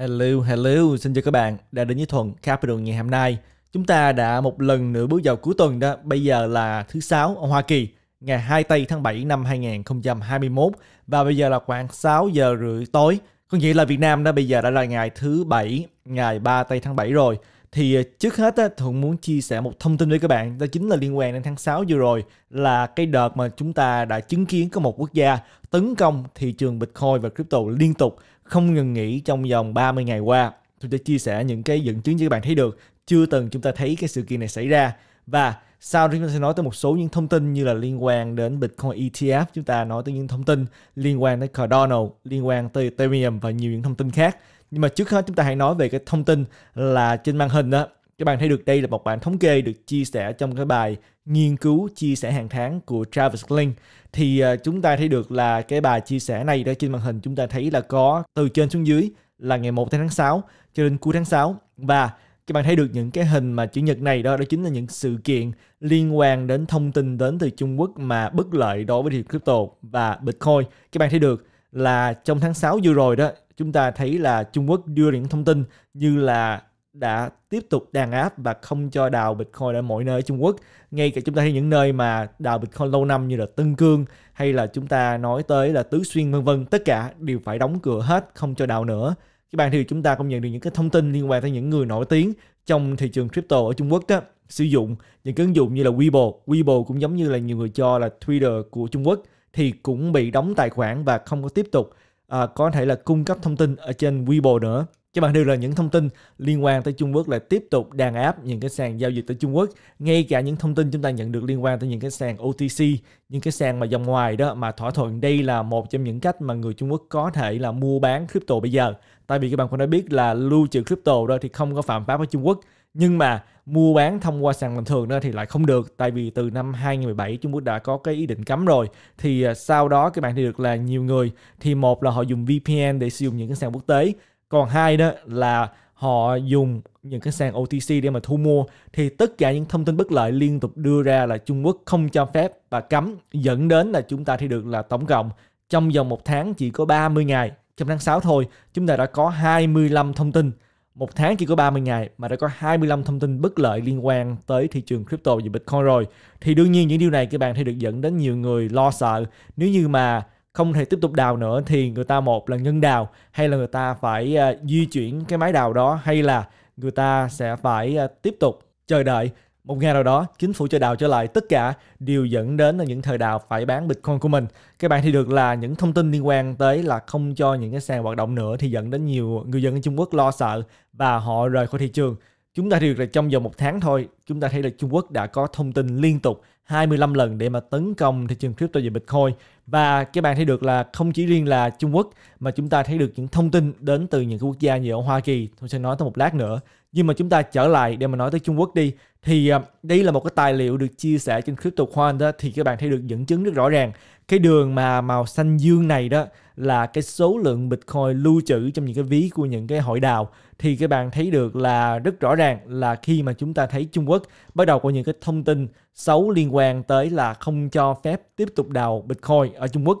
Hello, hello, xin chào các bạn đã đến với Thuận Capital ngày hôm nay. Chúng ta đã một lần nữa bước vào cuối tuần đó, bây giờ là thứ sáu ở Hoa Kỳ, ngày 2 tây tháng 7 năm 2021 và bây giờ là khoảng 6 giờ rưỡi tối. Có nghĩa là Việt Nam đó bây giờ đã là ngày thứ bảy, ngày 3 tây tháng 7 rồi. Thì ờ, trước hết á, Thuận muốn chia sẻ một thông tin với các bạn Đó chính là liên quan đến tháng 6 vừa rồi Là cái đợt mà chúng ta đã chứng kiến có một quốc gia tấn công thị trường Bitcoin và crypto liên tục không ngừng nghỉ trong vòng 30 ngày qua. Tôi sẽ chia sẻ những cái dẫn chứng cho các bạn thấy được. Chưa từng chúng ta thấy cái sự kiện này xảy ra. Và sau đó chúng ta sẽ nói tới một số những thông tin như là liên quan đến Bitcoin ETF Chúng ta nói tới những thông tin liên quan đến Cardano, liên quan tới Ethereum và nhiều những thông tin khác. Nhưng mà trước hết chúng ta hãy nói về cái thông tin là trên màn hình đó các bạn thấy được đây là một bản thống kê được chia sẻ trong cái bài nghiên cứu chia sẻ hàng tháng của Travis Link thì uh, chúng ta thấy được là cái bài chia sẻ này đó trên màn hình chúng ta thấy là có từ trên xuống dưới là ngày 1 tháng 6 cho đến cuối tháng 6 và các bạn thấy được những cái hình mà chữ nhật này đó đó chính là những sự kiện liên quan đến thông tin đến từ Trung Quốc mà bất lợi đối với thị crypto và Bitcoin. Các bạn thấy được là trong tháng 6 vừa rồi đó chúng ta thấy là Trung Quốc đưa những thông tin như là đã tiếp tục đàn áp và không cho đào Bitcoin ở mọi nơi ở Trung Quốc. Ngay cả chúng ta thấy những nơi mà đào Bitcoin lâu năm như là Tân Cương hay là chúng ta nói tới là Tứ Xuyên vân vân, tất cả đều phải đóng cửa hết, không cho đào nữa. Các bạn thì chúng ta cũng nhận được những cái thông tin liên quan tới những người nổi tiếng trong thị trường crypto ở Trung Quốc đó sử dụng những cái ứng dụng như là Weibo. Weibo cũng giống như là nhiều người cho là Twitter của Trung Quốc thì cũng bị đóng tài khoản và không có tiếp tục à, có thể là cung cấp thông tin ở trên Weibo nữa các bạn đều là những thông tin liên quan tới Trung Quốc lại tiếp tục đàn áp những cái sàn giao dịch tại Trung Quốc. Ngay cả những thông tin chúng ta nhận được liên quan tới những cái sàn OTC những cái sàn mà dòng ngoài đó, mà thỏa thuận đây là một trong những cách mà người Trung Quốc có thể là mua bán crypto bây giờ. Tại vì các bạn cũng đã biết là lưu trữ crypto đó thì không có phạm pháp ở Trung Quốc. Nhưng mà mua bán thông qua sàn bình thường đó thì lại không được. Tại vì từ năm 2017 Trung Quốc đã có cái ý định cấm rồi. Thì à, sau đó các bạn thì được là nhiều người thì một là họ dùng VPN để sử dụng những cái sàn quốc tế còn hai đó là họ dùng những cái sàn OTC để mà thu mua. Thì tất cả những thông tin bất lợi liên tục đưa ra là Trung Quốc không cho phép và cấm, dẫn đến là chúng ta thì được là tổng cộng trong vòng một tháng chỉ có 30 ngày. Trong tháng 6 thôi, chúng ta đã có 25 thông tin. Một tháng chỉ có 30 ngày mà đã có 25 thông tin bất lợi liên quan tới thị trường crypto và Bitcoin rồi. Thì đương nhiên những điều này các bạn thấy được dẫn đến nhiều người lo sợ. Nếu như mà không thể tiếp tục đào nữa thì người ta một là ngưng đào hay là người ta phải uh, di chuyển cái máy đào đó hay là người ta sẽ phải uh, tiếp tục chờ đợi. Một ngày nào đó chính phủ cho đào trở lại tất cả đều dẫn đến là những thời đào phải bán bitcoin của mình. Các bạn thì được là những thông tin liên quan tới là không cho những cái sàn hoạt động nữa thì dẫn đến nhiều người dân ở Trung Quốc lo sợ và họ rời khỏi thị trường chúng ta thấy được là trong vòng một tháng thôi, chúng ta thấy là Trung Quốc đã có thông tin liên tục 25 lần để mà tấn công thị trường crypto và Bitcoin. Và các bạn thấy được là không chỉ riêng là Trung Quốc mà chúng ta thấy được những thông tin đến từ những quốc gia như ở Hoa Kỳ. Tôi sẽ nói tới một lát nữa. Nhưng mà chúng ta trở lại để mà nói tới Trung Quốc đi. Thì à, đây là một cái tài liệu được chia sẻ trên CryptoQuant đó, thì các bạn thấy được dẫn chứng rất rõ ràng. Cái đường mà màu xanh dương này đó là cái số lượng Bitcoin lưu trữ trong những cái ví của những cái hội đào, thì các bạn thấy được là rất rõ ràng là khi mà chúng ta thấy Trung Quốc bắt đầu có những cái thông tin xấu liên quan tới là không cho phép tiếp tục đào Bitcoin ở Trung Quốc.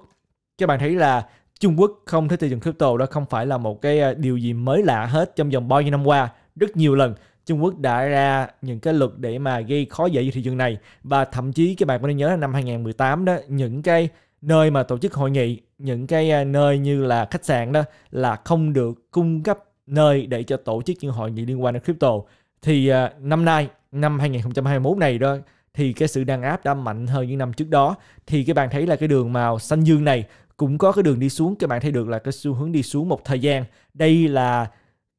Các bạn thấy là Trung Quốc không thấy thị trường crypto, đó không phải là một cái ờ, điều gì mới lạ hết trong vòng bao nhiêu năm qua. Rất nhiều lần Trung Quốc đã ra những cái luật để mà gây khó dễ cho thị trường này. Và thậm chí các bạn có nên nhớ là năm 2018 đó, những cái nơi mà tổ chức hội nghị, những cái à, nơi như là khách sạn đó là không được cung cấp nơi để cho tổ chức những hội nghị liên quan đến crypto. Thì à, năm nay, năm 2021 này đó, thì cái sự đàn áp đã mạnh hơn những năm trước đó. Thì các bạn thấy là cái đường màu xanh dương này cũng có cái đường đi xuống. Các bạn thấy được là cái xu hướng đi xuống một thời gian. Đây là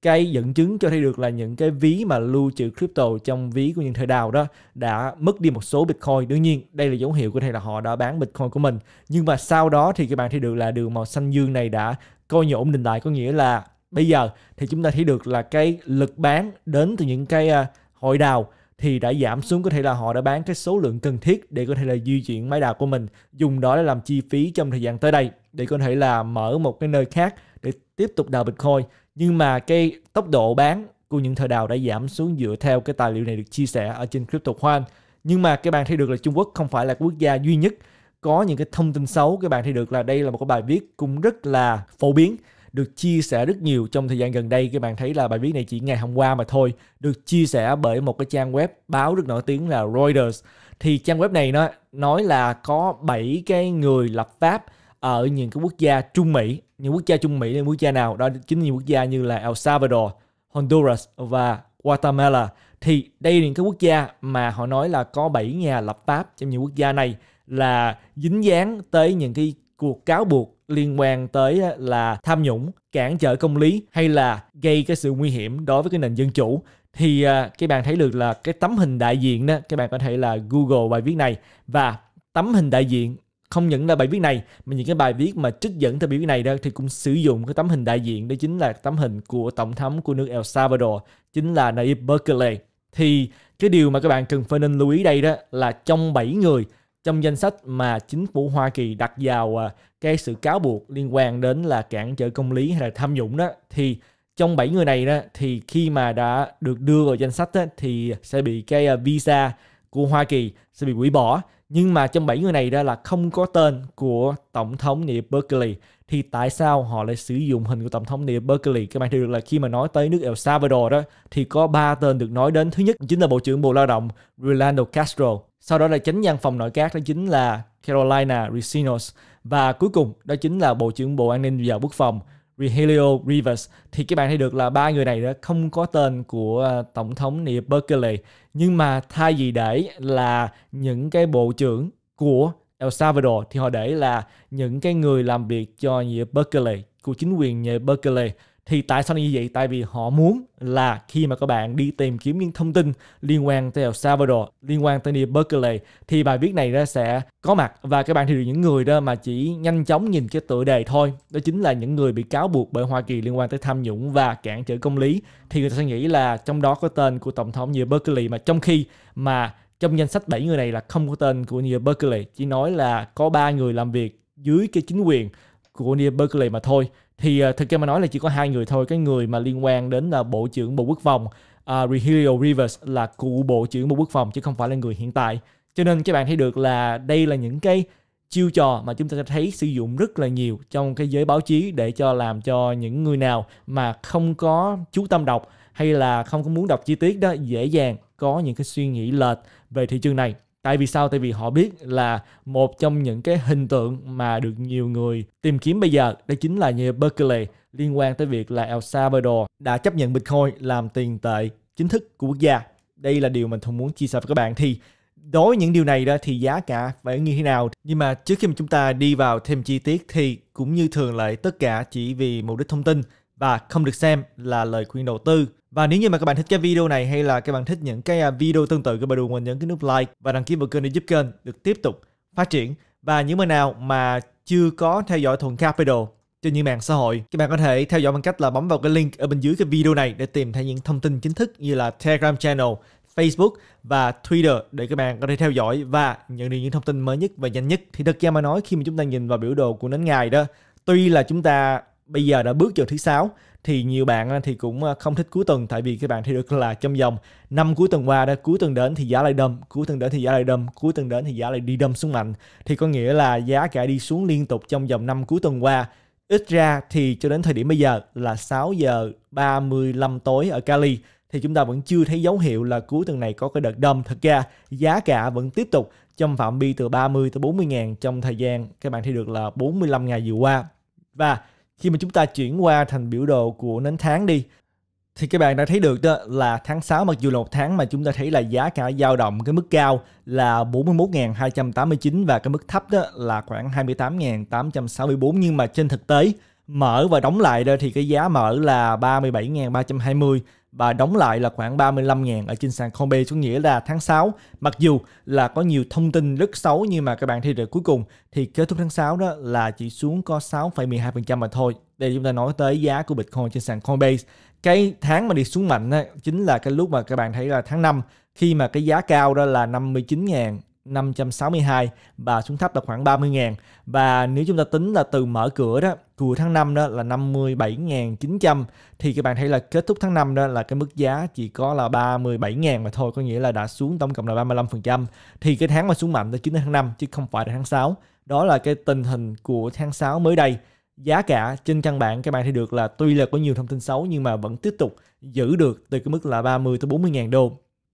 cái dẫn chứng cho thấy được là những cái ví mà lưu trữ crypto trong ví của những thời đào đó đã mất đi một số bitcoin. Đương nhiên, đây là dấu hiệu của thể là họ đã bán bitcoin của mình. Nhưng mà sau đó thì các bạn thấy được là đường màu xanh dương này đã coi như ổn định lại. Có nghĩa là bây giờ thì chúng ta thấy được là cái lực bán đến từ những cái à, hội đào thì đã giảm xuống. Có thể là họ đã bán cái số lượng cần thiết để có thể là di chuyển máy đào của mình. Dùng đó để làm chi phí trong thời gian tới đây để có thể là mở một cái nơi khác để tiếp tục đào bitcoin nhưng mà cái tốc độ bán của những thời đào đã giảm xuống dựa theo cái tài liệu này được chia sẻ ở trên Crypto Khoan. Nhưng mà các bạn thấy được là Trung Quốc không phải là quốc gia duy nhất có những cái thông tin xấu các bạn thấy được là đây là một cái bài viết cũng rất là phổ biến được chia sẻ rất nhiều trong thời gian gần đây. Các bạn thấy là bài viết này chỉ ngày hôm qua mà thôi, được chia sẻ bởi một cái trang web báo rất nổi tiếng là Reuters. Thì trang web này nó nói là có 7 cái người lập pháp ở những cái quốc gia Trung Mỹ. Những quốc gia Trung Mỹ là quốc gia nào? Đó chính là những quốc gia như là El Salvador, Honduras và Guatemala. Thì đây là những cái quốc gia mà họ nói là có 7 nhà lập pháp trong những quốc gia này là dính dáng tới những cái cuộc cáo buộc liên quan tới là tham nhũng, cản trở công lý hay là gây cái sự nguy hiểm đối với cái nền dân chủ thì à, các bạn thấy được là cái tấm hình đại diện đó các bạn có thể là google bài viết này và tấm hình đại diện không những là bài viết này mà những cái bài viết mà trích dẫn từ bài viết này đó thì cũng sử dụng cái tấm hình đại diện. Đó chính là tấm hình của tổng thống của nước El Salvador chính là Nayib Bukele. Thì cái điều mà các bạn cần phải nên lưu ý đây đó là trong 7 người trong danh sách mà chính phủ Hoa Kỳ đặt vào à, cái sự cáo buộc liên quan đến là cản trở công lý hay là tham nhũng đó thì trong 7 người này đó thì khi mà đã được đưa vào danh sách đó, thì sẽ bị cái à, visa của Hoa Kỳ sẽ bị hủy bỏ nhưng mà trong 7 người này đó là không có tên của tổng thống Nayib Berkeley. Thì tại sao họ lại sử dụng hình của tổng thống Nayib Berkeley? các bạn thấy được là khi mà nói tới nước El Salvador đó, thì có ba tên được nói đến. Thứ nhất chính là bộ trưởng bộ lao động Rolando Castro. Sau đó là chánh văn phòng nội các, đó chính là Carolina Ricinos và cuối cùng đó chính là bộ trưởng bộ an ninh và quốc phòng Rogelio Rivas thì các bạn thấy được là ba người này đó không có tên của à, tổng thống Nayib Berkeley, nhưng mà thay vì để là những cái bộ trưởng của El Salvador thì họ để là những cái người làm việc cho Nayib Berkeley của chính quyền Nayib Berkeley thì tại sao như vậy? Tại vì họ muốn là khi mà các bạn đi tìm kiếm những thông tin liên quan tới El Salvador, liên quan tới Nayib Berkeley, thì bài viết này nó sẽ có mặt và các bạn thì những người đó mà chỉ nhanh chóng nhìn cái tựa đề thôi. Đó chính là những người bị cáo buộc bởi Hoa Kỳ liên quan tới tham nhũng và cản trở công lý. Thì người ta sẽ nghĩ là trong đó có tên của tổng thống như Berkeley mà trong khi mà trong danh sách 7 người này là không có tên của Neil Berkeley, chỉ nói là có ba người làm việc dưới cái chính quyền của Neil Berkeley mà thôi thì uh, thực ra mà nói là chỉ có hai người thôi cái người mà liên quan đến là bộ trưởng bộ quốc phòng uh, Rogelio Rivers là cựu bộ trưởng bộ quốc phòng chứ không phải là người hiện tại. Cho nên các bạn thấy được là đây là những cái chiêu trò mà chúng ta thấy sử dụng rất là nhiều trong cái giới báo chí để cho làm cho những người nào mà không có chú tâm đọc hay là không có muốn đọc chi tiết đó dễ dàng có những cái suy nghĩ lệch về thị trường này tại vì sao? Tại vì họ biết là một trong những cái hình tượng mà được nhiều người tìm kiếm bây giờ, đó chính là như Berkeley liên quan tới việc là El Salvador đã chấp nhận Bitcoin làm tiền tệ chính thức của quốc gia. Đây là điều mình thường muốn chia sẻ với các bạn. Thì đối với những điều này đó, thì giá cả phải như thế nào? Nhưng mà trước khi mà chúng ta đi vào thêm chi tiết thì cũng như thường lệ, tất cả chỉ vì mục đích thông tin và không được xem là lời khuyên đầu tư và nếu như mà các bạn thích cái video này hay là các bạn thích những cái à, video tương tự các bạn đừng quên nhấn cái nút like và đăng ký vào kênh để giúp kênh được tiếp tục phát triển. Và những bạn nào mà chưa có theo dõi Thuận Capital trên những mạng xã hội, các bạn có thể theo dõi bằng cách là bấm vào cái link ở bên dưới cái video này để tìm thấy những thông tin chính thức như là Telegram channel, Facebook và Twitter để các bạn có thể theo dõi và nhận được những thông tin mới nhất và nhanh nhất. Thì thực ra mà nói khi mà chúng ta nhìn vào biểu đồ của nến ngày đó, tuy là chúng ta bây giờ đã bước vào thứ sáu, thì nhiều bạn ờ, thì cũng ờ, không thích cuối tuần, tại vì các bạn thấy được là trong vòng năm cuối tuần qua đó, cuối tuần đến thì giá lại đâm, cuối tuần đến thì giá lại đâm, cuối tuần đến thì giá lại đi đâm xuống mạnh thì có nghĩa là giá cả đi xuống liên tục trong vòng năm cuối tuần qua ít ra thì cho đến thời điểm bây giờ là 6 giờ 35 tối ở Cali, thì chúng ta vẫn chưa thấy dấu hiệu là cuối tuần này có cái đợt đâm. Thật ra, giá cả vẫn tiếp tục trong phạm vi từ 30 tới 40 ngàn trong thời gian các bạn thấy được là 45 ngày vừa qua. Và khi mà chúng ta chuyển qua thành biểu đồ của nến tháng đi, thì các bạn đã thấy được đó là tháng 6 mặc dù là một tháng mà chúng ta thấy là giá cả dao động cái mức cao là 41.289 và cái mức thấp đó là khoảng 28.864 nhưng mà trên thực tế, mở và đóng lại đó thì cái giá mở là 37.320 và đóng lại là khoảng 35.000 ở trên sàn Combe có nghĩa là tháng 6 mặc dù là có nhiều thông tin rất xấu nhưng mà các bạn thấy được cuối cùng thì kết thúc tháng 6 đó là chỉ xuống có 6,12% mà thôi. Đây chúng ta nói tới giá của Bitcoin trên sàn Coinbase. Cái tháng mà đi xuống mạnh đó, chính là cái lúc mà các bạn thấy là tháng 5 khi mà cái giá cao đó là 59.000 562 và xuống thấp là khoảng 30.000 và nếu chúng ta tính là từ mở cửa đó của tháng 5 đó là 57.900 thì các bạn thấy là kết thúc tháng 5 đó là cái mức giá chỉ có là 37.000 mà thôi, có nghĩa là đã xuống tổng cộng là 35% thì cái tháng mà xuống mạnh là chính là tháng 5 chứ không phải là tháng 6 đó là cái tình hình của tháng 6 mới đây. Giá cả trên căn bản các bạn thấy được là tuy là có nhiều thông tin xấu nhưng mà vẫn tiếp tục giữ được từ cái mức là 30 tới 40 ngàn đô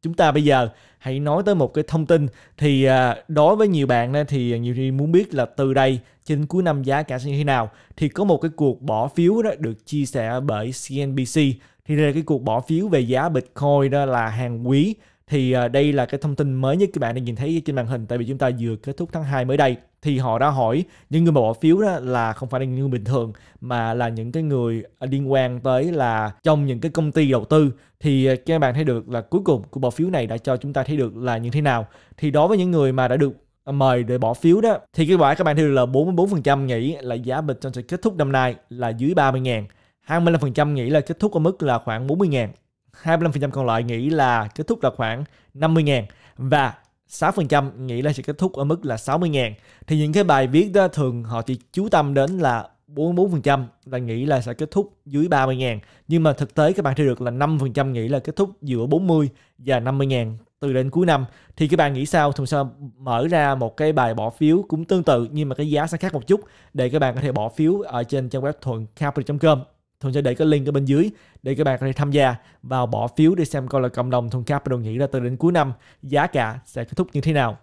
chúng ta bây giờ hãy nói tới một cái thông tin thì à, đối với nhiều bạn thì nhiều khi muốn biết là từ đây trên cuối năm giá cả sẽ như thế nào, thì có một cái cuộc bỏ phiếu đó được chia sẻ bởi CNBC thì đây là cái cuộc bỏ phiếu về giá Bitcoin đó là hàng quý. Thì à, đây là cái thông tin mới nhất các bạn đang nhìn thấy trên màn hình, tại vì chúng ta vừa kết thúc tháng 2 mới đây thì họ đã hỏi những người mà bỏ phiếu đó là không phải là những người bình thường, mà là những cái người à, liên quan tới là trong những cái công ty đầu tư. Thì à, các bạn thấy được là cuối cùng cuộc bỏ phiếu này đã cho chúng ta thấy được là như thế nào. Thì đối với những người mà đã được à, mời để bỏ phiếu đó, thì kết quả các bạn thấy được là 44% nghĩ là giá Bitcoin sẽ kết thúc năm nay là dưới 30 ngàn 25% nghĩ là kết thúc ở mức là khoảng 40 ngàn 25% còn lại nghĩ là kết thúc là khoảng 50 ngàn. Và 6% nghĩ là sẽ kết thúc ở mức là 60 ngàn. Thì những cái bài viết đó thường họ chỉ chú tâm đến là 44% là nghĩ là sẽ kết thúc dưới 30 ngàn. Nhưng mà thực tế các bạn thấy được là 5% nghĩ là kết thúc giữa 40 và 50 ngàn từ đến cuối năm. Thì các bạn nghĩ sao? Thường sao mở ra một cái bài bỏ phiếu cũng tương tự nhưng mà cái giá sẽ khác một chút để các bạn có thể bỏ phiếu ở trên trang web thuận capital.com Thuận sẽ để cái link ở bên dưới để các bạn có thể tham gia vào bỏ phiếu để xem coi là cộng đồng Thuận Capital nghĩ ra từ đến cuối năm giá cả sẽ kết thúc như thế nào.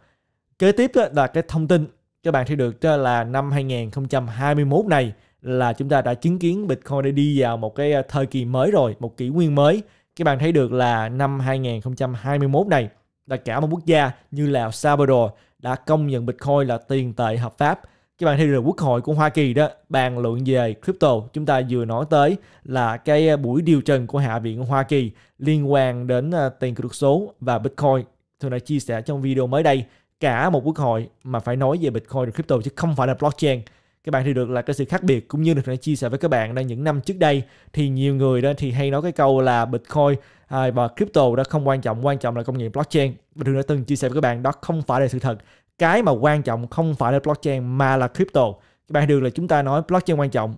Kế tiếp là cái thông tin các bạn thấy được là năm 2021 này là chúng ta đã chứng kiến Bitcoin đã đi vào một cái à, thời kỳ mới rồi, một kỷ nguyên mới. Các bạn thấy được là năm 2021 này là cả một quốc gia như là El Salvador đã công nhận Bitcoin là tiền tệ hợp pháp các bạn thấy được quốc hội của Hoa Kỳ đó, bàn luận về crypto, chúng ta vừa nói tới là cái à, buổi điều trần của Hạ viện Hoa Kỳ liên quan đến à, tiền kỹ thuật số và Bitcoin. Tôi đã chia sẻ trong video mới đây cả một quốc hội mà phải nói về Bitcoin và crypto chứ không phải là blockchain. Các bạn thì được là cái sự khác biệt cũng như được đã chia sẻ với các bạn đang những năm trước đây thì nhiều người đó thì hay nói cái câu là Bitcoin à, và crypto đó không quan trọng quan trọng là công nghệ blockchain. Và thường đã từng chia sẻ với các bạn đó không phải là sự thật cái mà quan trọng không phải là blockchain mà là crypto. Các bạn được là chúng ta nói blockchain quan trọng,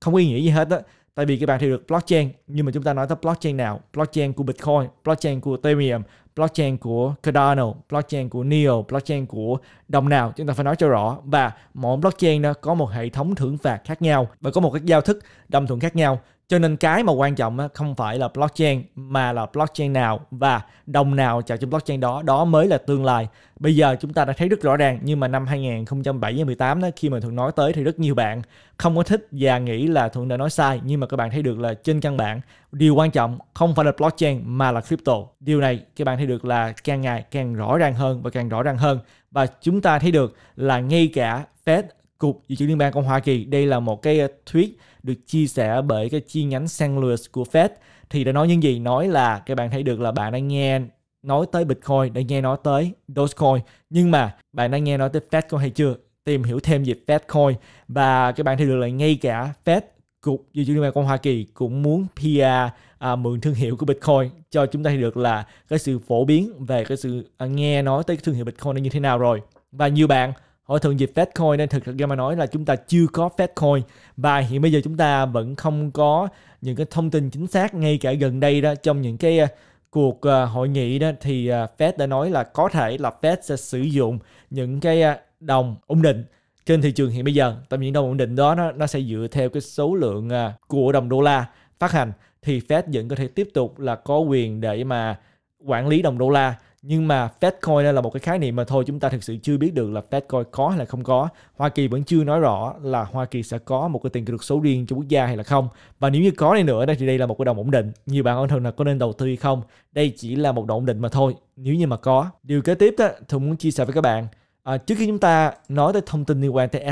không có ý nghĩa gì hết á. Tại vì các bạn thì được blockchain, nhưng mà chúng ta nói tới blockchain nào? Blockchain của bitcoin, blockchain của ethereum, blockchain của cardano, blockchain của neo, blockchain của đồng nào? Chúng ta phải nói cho rõ. Và mỗi blockchain đó có một hệ thống thưởng phạt khác nhau và có một cái giao thức đồng thuận khác nhau cho nên cái mà quan trọng không phải là blockchain, mà là blockchain nào và đồng nào chạy trên blockchain đó đó mới là tương lai. Bây giờ chúng ta đã thấy rất rõ ràng, nhưng mà năm 2007 2018 đó, khi mà Thuận nói tới thì rất nhiều bạn không có thích và nghĩ là Thuận đã nói sai nhưng mà các bạn thấy được là trên căn bản, điều quan trọng không phải là blockchain, mà là crypto. Điều này các bạn thấy được là càng ngày càng rõ ràng hơn và càng rõ ràng hơn và chúng ta thấy được là ngay cả Fed, Cục Dự trữ Liên bang của Hoa Kỳ, đây là một cái ờ, tweet được chia sẻ bởi cái chi nhánh St. Louis của Fed. Thì đã nói những gì? Nói là các bạn thấy được là bạn đang nghe nói tới Bitcoin, đã nghe nói tới Dogecoin. Nhưng mà bạn đã nghe nói tới Fedcoin hay chưa? Tìm hiểu thêm về Fedcoin. Và các bạn thấy được là ngay cả Fed cục dự trữ liên bang của Hoa Kỳ cũng muốn PR à, mượn thương hiệu của Bitcoin. Cho chúng ta thấy được là cái sự phổ biến về cái sự à, nghe nói tới cái thương hiệu Bitcoin như thế nào rồi. Và nhiều bạn ở thường dịp Fedcoin nên thực ra mà nói là chúng ta chưa có Fedcoin và hiện bây giờ chúng ta vẫn không có những cái thông tin chính xác ngay cả gần đây đó. Trong những cái à, cuộc à, hội nghị đó thì à, Fed đã nói là có thể là Fed sẽ sử dụng những cái đồng ổn định trên thị trường hiện bây giờ. Tại vì những đồng ổn định đó nó, nó sẽ dựa theo cái số lượng của đồng đô la phát hành. Thì Fed vẫn có thể tiếp tục là có quyền để mà quản lý đồng đô la nhưng mà Fedcoin là một cái khái niệm mà thôi chúng ta thực sự chưa biết được là Fedcoin có hay là không có. Hoa Kỳ vẫn chưa nói rõ là Hoa Kỳ sẽ có một cái tiền kỹ thuật số riêng cho quốc gia hay là không. Và nếu như có đi nữa đây thì đây là một cái đồng ổn định. Nhiều bạn hỏi thường là có nên đầu tư hay không? Đây chỉ là một đồng ổn định mà thôi. Nếu như mà có. Điều kế tiếp đó, tôi muốn chia sẻ với các bạn. À, trước khi chúng ta nói tới thông tin liên quan tới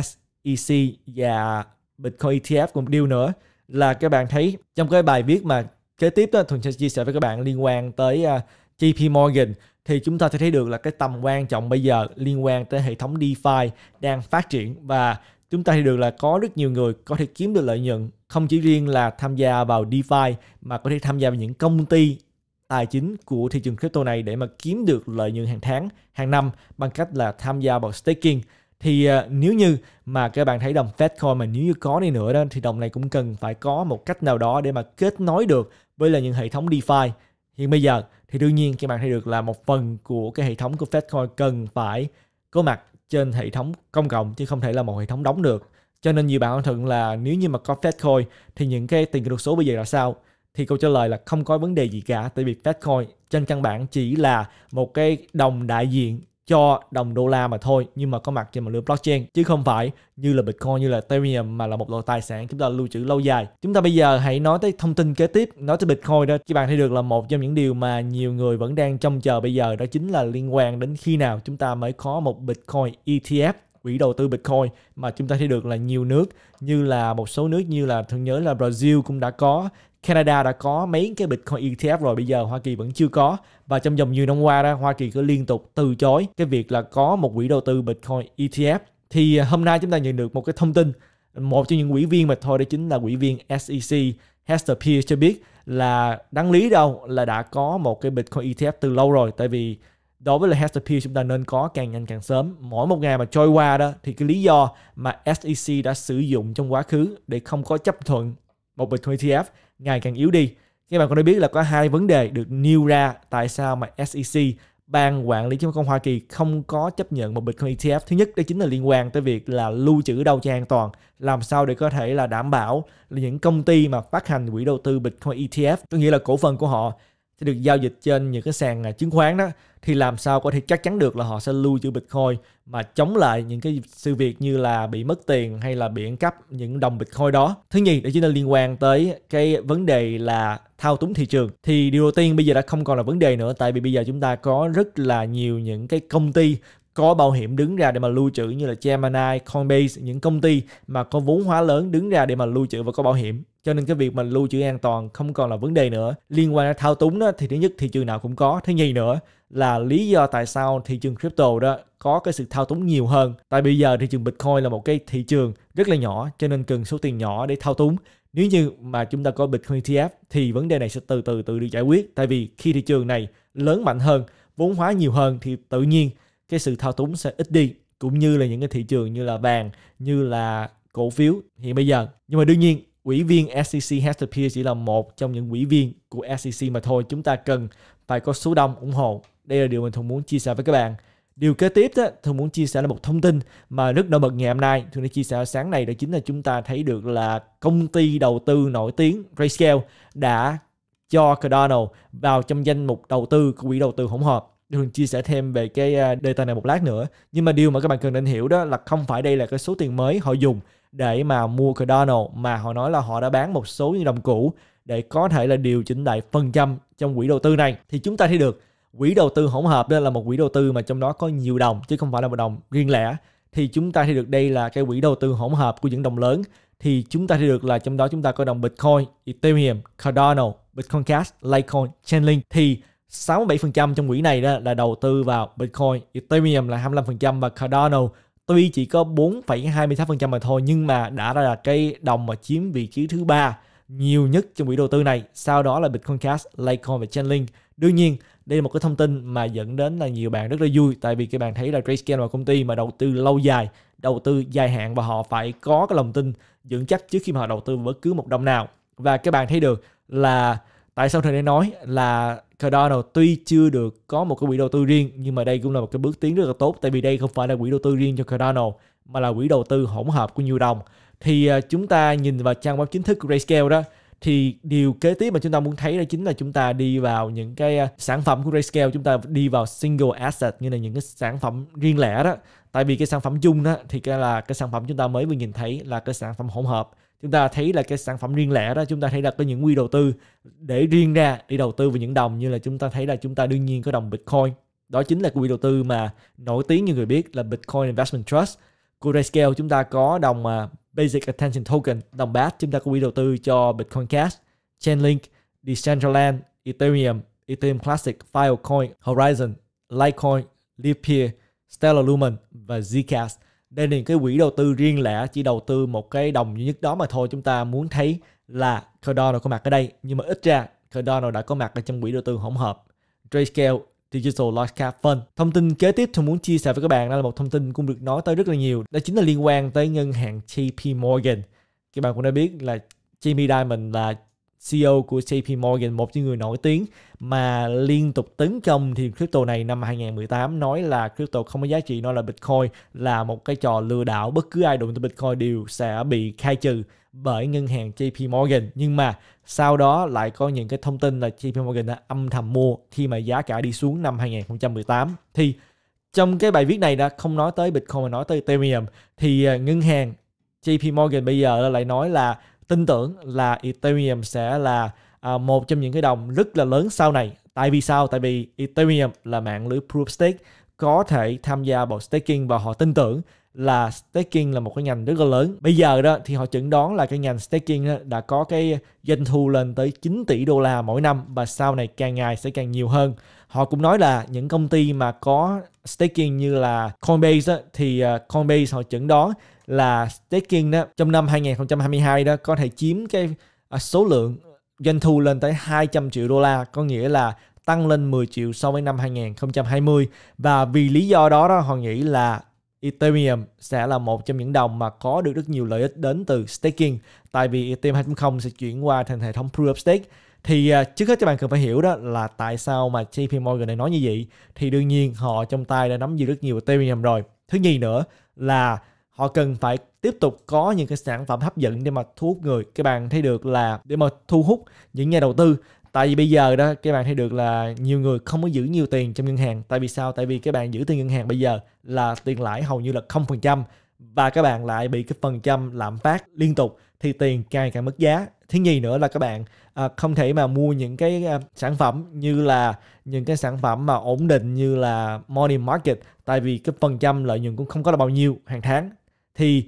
SEC và Bitcoin ETF cùng một điều nữa là các bạn thấy trong cái bài viết mà kế tiếp đó Thuần sẽ chia sẻ với các bạn liên quan tới à, uh, JP Morgan thì chúng ta sẽ thấy được là cái tầm quan trọng bây giờ liên quan tới hệ thống DeFi đang phát triển và chúng ta thấy được là có rất nhiều người có thể kiếm được lợi nhuận không chỉ riêng là tham gia vào DeFi mà có thể tham gia vào những công ty tài chính của thị trường crypto này để mà kiếm được lợi nhuận hàng tháng, hàng năm bằng cách là tham gia vào staking. Thì uh, nếu như mà các bạn thấy đồng Fedcoin mà nếu như có đi nữa đó thì đồng này cũng cần phải có một cách nào đó để mà kết nối được với là những hệ thống DeFi. Hiện bây giờ thì đương nhiên các bạn thấy được là một phần của cái hệ thống của Fedcoin cần phải có mặt trên hệ thống công cộng chứ không thể là một hệ thống đóng được Cho nên nhiều bạn hỏi thuận là nếu như mà có Fedcoin thì những cái tiền kỹ thuật số bây giờ là sao? Thì câu trả lời là không có vấn đề gì cả, tại vì Fedcoin trên căn bản chỉ là một cái đồng đại diện cho đồng đô la mà thôi nhưng mà có mặt trên một lưới blockchain chứ không phải như là Bitcoin như là Ethereum mà là một loại tài sản chúng ta lưu trữ lâu dài. Chúng ta bây giờ hãy nói tới thông tin kế tiếp, nói tới Bitcoin đó. Các bạn thấy được là một trong những điều mà nhiều người vẫn đang trông chờ bây giờ đó chính là liên quan đến khi nào chúng ta mới có một Bitcoin ETF quỹ đầu tư Bitcoin mà chúng ta thấy được là nhiều nước như là một số nước như là thường nhớ là Brazil cũng đã có Canada đã có mấy cái Bitcoin ETF rồi, bây giờ Hoa Kỳ vẫn chưa có. Và trong vòng nhiều năm qua đó, Hoa Kỳ cứ liên tục từ chối cái việc là có một quỹ đầu tư Bitcoin ETF thì à, hôm nay chúng ta nhận được một cái thông tin, một trong những quỹ viên mà thôi đó chính là quỹ viên SEC Hester Pierce cho biết là đáng lý đâu là đã có một cái Bitcoin ETF từ lâu rồi. Tại vì đối với là Hester Pierce, chúng ta nên có càng nhanh càng sớm. Mỗi một ngày mà trôi qua đó, thì cái lý do mà SEC đã sử dụng trong quá khứ để không có chấp thuận một Bitcoin ETF ngày càng yếu đi. Các bạn có thể biết là có hai vấn đề được nêu ra tại sao mà SEC ban quản lý chứng khoán Hoa Kỳ không có chấp nhận một Bitcoin ETF. Thứ nhất đó chính là liên quan tới việc là lưu trữ đâu cho an toàn, làm sao để có thể là đảm bảo là những công ty mà phát hành quỹ đầu tư Bitcoin ETF, có nghĩa là cổ phần của họ sẽ được giao dịch trên những cái sàn à, chứng khoán đó, thì làm sao có thể chắc chắn được là họ sẽ lưu trữ Bitcoin mà chống lại những cái sự việc như là bị mất tiền hay là bị ăn cắp những đồng Bitcoin đó. Thứ nhì, đó chính là liên quan tới cái vấn đề là thao túng thị trường. Thì điều đầu tiên bây giờ đã không còn là vấn đề nữa, tại vì bây giờ chúng ta có rất là nhiều những cái công ty có bảo hiểm đứng ra để mà lưu trữ như là Gemini, Coinbase, những công ty mà có vốn hóa lớn đứng ra để mà lưu trữ và có bảo hiểm. Cho nên cái việc mà lưu trữ an toàn không còn là vấn đề nữa. Liên quan đến thao túng đó thì thứ nhất thị trường nào cũng có. Thứ nhì nữa là lý do tại sao thị trường crypto đó có cái sự thao túng nhiều hơn. Tại bây giờ thị trường Bitcoin là một cái thị trường rất là nhỏ cho nên cần số tiền nhỏ để thao túng. Nếu như mà chúng ta có Bitcoin ETF thì vấn đề này sẽ từ từ tự được giải quyết. Tại vì khi thị trường này lớn mạnh hơn, vốn hóa nhiều hơn thì tự nhiên cái sự thao túng sẽ ít đi cũng như là những cái thị trường như là vàng như là cổ phiếu hiện bây giờ. Nhưng mà đương nhiên ủy viên SEC Hester Pierce chỉ là một trong những ủy viên của SEC mà thôi. Chúng ta cần phải có số đông ủng hộ. Đây là điều mình thường muốn chia sẻ với các bạn. Điều kế tiếp đó, thường muốn chia sẻ là một thông tin mà rất nổi bật ngày hôm nay. Thường đã chia sẻ sáng này đó chính là chúng ta thấy được là công ty đầu tư nổi tiếng Grayscale đã cho Cardano vào trong danh mục đầu tư của quỹ đầu tư hỗn hợp. Đường chia sẻ thêm về cái à, đề tài này một lát nữa. Nhưng mà điều mà các bạn cần nên hiểu đó là không phải đây là cái số tiền mới họ dùng để mà mua Cardano mà họ nói là họ đã bán một số những đồng cũ để có thể là điều chỉnh lại phần trăm trong quỹ đầu tư này. Thì chúng ta thấy được quỹ đầu tư hỗn hợp đó là một quỹ đầu tư mà trong đó có nhiều đồng chứ không phải là một đồng riêng lẻ. Thì chúng ta thấy được đây là cái quỹ đầu tư hỗn hợp của những đồng lớn. Thì chúng ta thấy được là trong đó chúng ta có đồng Bitcoin, Ethereum, Cardano, Bitcoin Cash, Litecoin, Chainlink. Thì 67% trong quỹ này đó là đầu tư vào Bitcoin, Ethereum là 25% và Cardano tuy chỉ có 4,26% mà thôi nhưng mà đã là cái đồng mà chiếm vị trí thứ ba nhiều nhất trong quỹ đầu tư này. Sau đó là Bitcoin Cash, Litecoin và Chainlink. Đương nhiên, đây là một cái thông tin mà dẫn đến là nhiều bạn rất là vui tại vì các bạn thấy là Grayscale là công ty mà đầu tư lâu dài, đầu tư dài hạn và họ phải có cái lòng tin vững chắc trước khi mà họ đầu tư bất cứ một đồng nào. Và các bạn thấy được là tại sao thầy nói là Cardano tuy chưa được có một cái quỹ đầu tư riêng, nhưng mà đây cũng là một cái bước tiến rất là tốt, tại vì đây không phải là quỹ đầu tư riêng cho Cardano, mà là quỹ đầu tư hỗn hợp của nhiều đồng. Thì à, chúng ta nhìn vào trang web chính thức của Grayscale đó, thì điều kế tiếp mà chúng ta muốn thấy đó chính là chúng ta đi vào những cái à, sản phẩm của Grayscale, chúng ta đi vào single asset, như là những cái sản phẩm riêng lẻ đó. Tại vì cái sản phẩm chung đó, thì cái là cái sản phẩm chúng ta mới vừa nhìn thấy là cái sản phẩm hỗn hợp chúng ta thấy là cái sản phẩm riêng lẻ đó, chúng ta thấy là có những quy đầu tư để riêng ra đi đầu tư vào những đồng, như là chúng ta thấy là chúng ta đương nhiên có đồng Bitcoin. Đó chính là quỹ đầu tư mà nổi tiếng như người biết là Bitcoin Investment Trust. Của Grayscale chúng ta có đồng à, Basic Attention Token, đồng BAT chúng ta có quỹ đầu tư cho Bitcoin Cash, Chainlink, Decentraland, Ethereum Ethereum Classic, Filecoin, Horizon, Litecoin Lipier Stellar Lumen và Zcash đây là cái quỹ đầu tư riêng lẻ chỉ đầu tư một cái đồng duy nhất đó mà thôi chúng ta muốn thấy là Cardano có mặt ở đây nhưng mà ít ra Cardano đã có mặt ở trong quỹ đầu tư hỗn hợp Grayscale Digital Large Cap Fund. Thông tin kế tiếp tôi muốn chia sẻ với các bạn đó là một thông tin cũng được nói tới rất là nhiều. Đó chính là liên quan tới ngân hàng JP Morgan. Các bạn cũng đã biết là Jamie Dimon là CEO của JP Morgan, một trong người nổi tiếng mà liên tục tấn công thì crypto này năm 2018 nói là crypto không có giá trị, nó là Bitcoin là một cái trò lừa đảo, bất cứ ai đụng tới Bitcoin đều sẽ bị khai trừ bởi ngân hàng JP Morgan. Nhưng mà sau đó lại có những cái thông tin là JP Morgan đã âm thầm mua khi mà giá cả đi xuống năm 2018. Thì trong cái bài viết này đã không nói tới Bitcoin mà nói tới Ethereum thì à, ngân hàng JP Morgan bây giờ lại nói là tin tưởng là Ethereum sẽ là à, một trong những cái đồng rất là lớn sau này. Tại vì sao? Tại vì Ethereum là mạng lưới Proof Stake có thể tham gia vào staking và họ tin tưởng là staking là một cái ngành rất là lớn. Bây giờ đó thì họ chẩn đoán là cái ngành staking đó đã có cái doanh thu lên tới 9 tỷ đô la mỗi năm và sau này càng ngày sẽ càng nhiều hơn. Họ cũng nói là những công ty mà có staking như là Coinbase đó, thì à, Coinbase họ chẩn đoán là staking đó trong năm 2022 đó có thể chiếm cái à, số lượng doanh thu lên tới 200 triệu đô la có nghĩa là tăng lên 10 triệu so với năm 2020 và vì lý do đó đó họ nghĩ là Ethereum sẽ là một trong những đồng mà có được rất nhiều lợi ích đến từ staking. Tại vì Ethereum 2.0 sẽ chuyển qua thành hệ thống Proof of Stake. Thì uh, trước hết các bạn cần phải hiểu đó là tại sao mà JP Morgan này nói như vậy. Thì đương nhiên họ trong tay đã nắm giữ rất nhiều Ethereum rồi. Thứ nhì nữa là họ cần phải tiếp tục có những cái sản phẩm hấp dẫn để mà thu hút người. Các bạn thấy được là để mà thu hút những nhà đầu tư. Tại vì bây giờ đó các bạn thấy được là nhiều người không có giữ nhiều tiền trong ngân hàng. Tại vì sao? Tại vì các bạn giữ tiền ngân hàng bây giờ là tiền lãi hầu như là không phần trăm và các bạn lại bị cái phần trăm lạm phát liên tục thì tiền càng càng mất giá. Thứ nhì nữa là các bạn à, không thể mà mua những cái à, sản phẩm như là những cái sản phẩm mà ổn định như là money market. Tại vì cái phần trăm lợi nhuận cũng không có là bao nhiêu hàng tháng. Thì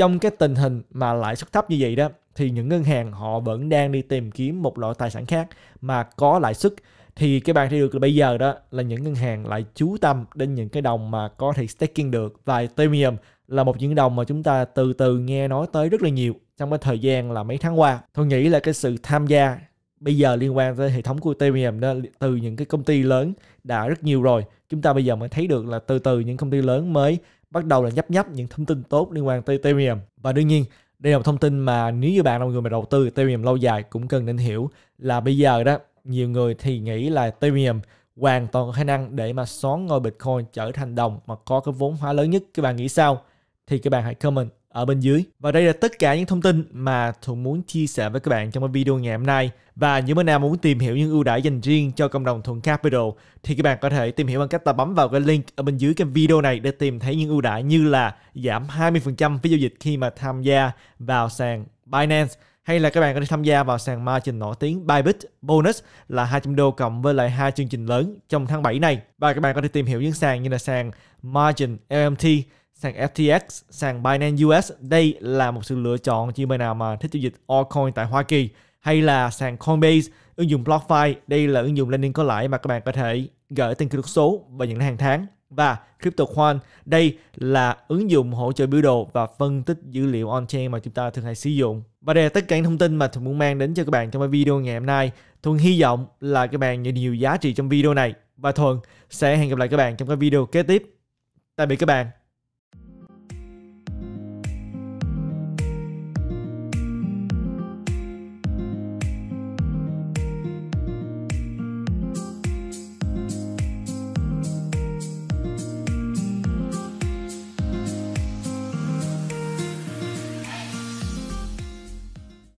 trong cái tình hình mà lãi suất thấp như vậy đó, thì những ngân hàng họ vẫn đang đi tìm kiếm một loại tài sản khác mà có lãi suất thì các bạn thấy được là bây giờ đó là những ngân hàng lại chú tâm đến những cái đồng mà có thể staking được và Ethereum là một những đồng mà chúng ta từ từ nghe nói tới rất là nhiều trong cái thời gian là mấy tháng qua. Tôi nghĩ là cái sự tham gia bây giờ liên quan tới hệ thống của Ethereum đó, từ những cái công ty lớn đã rất nhiều rồi. Chúng ta bây giờ mới thấy được là từ từ những công ty lớn mới bắt đầu là nhấp nhấp những thông tin tốt liên quan tới Ethereum. Và đương nhiên, đây là một thông tin mà nếu như bạn là một người mà đầu tư Ethereum lâu dài cũng cần nên hiểu là bây giờ đó, nhiều người thì nghĩ là Ethereum hoàn toàn có khả năng để mà xóa ngôi Bitcoin trở thành đồng mà có cái vốn hóa lớn nhất. Các bạn nghĩ sao? Thì các bạn hãy comment ở bên dưới. Và đây là tất cả những thông tin mà Thuận muốn chia sẻ với các bạn trong cái video ngày hôm nay. Và những bạn nào muốn tìm hiểu những ưu đãi dành riêng cho cộng đồng Thuận Capital, thì các bạn có thể tìm hiểu bằng cách ta bấm vào cái link ở bên dưới cái video này để tìm thấy những ưu đãi như là giảm 20% phí giao dịch khi mà tham gia vào sàn Binance, hay là các bạn có thể tham gia vào sàn margin nổi tiếng Bybit bonus là 200 đô cộng với lại hai chương trình lớn trong tháng 7 này. Và các bạn có thể tìm hiểu những sàn như là sàn margin LMT sàn FTX, sàn Binance US. Đây là một sự lựa chọn cho bên nào mà thích giao dịch altcoin tại Hoa Kỳ hay là sàn Coinbase, ứng dụng BlockFi. Đây là ứng dụng lending có lãi mà các bạn có thể gửi tiền kỹ thuật số và nhận hàng tháng. Và CryptoQuant, đây là ứng dụng hỗ trợ biểu đồ và phân tích dữ liệu on-chain mà chúng ta thường hay sử dụng. Và đây là tất cả những thông tin mà Thuận muốn mang đến cho các bạn trong video ngày hôm nay. Thuận hy vọng là các bạn nhận nhiều giá trị trong video này. Và Thuận sẽ hẹn gặp lại các bạn trong các video kế tiếp. Tạm biệt các bạn.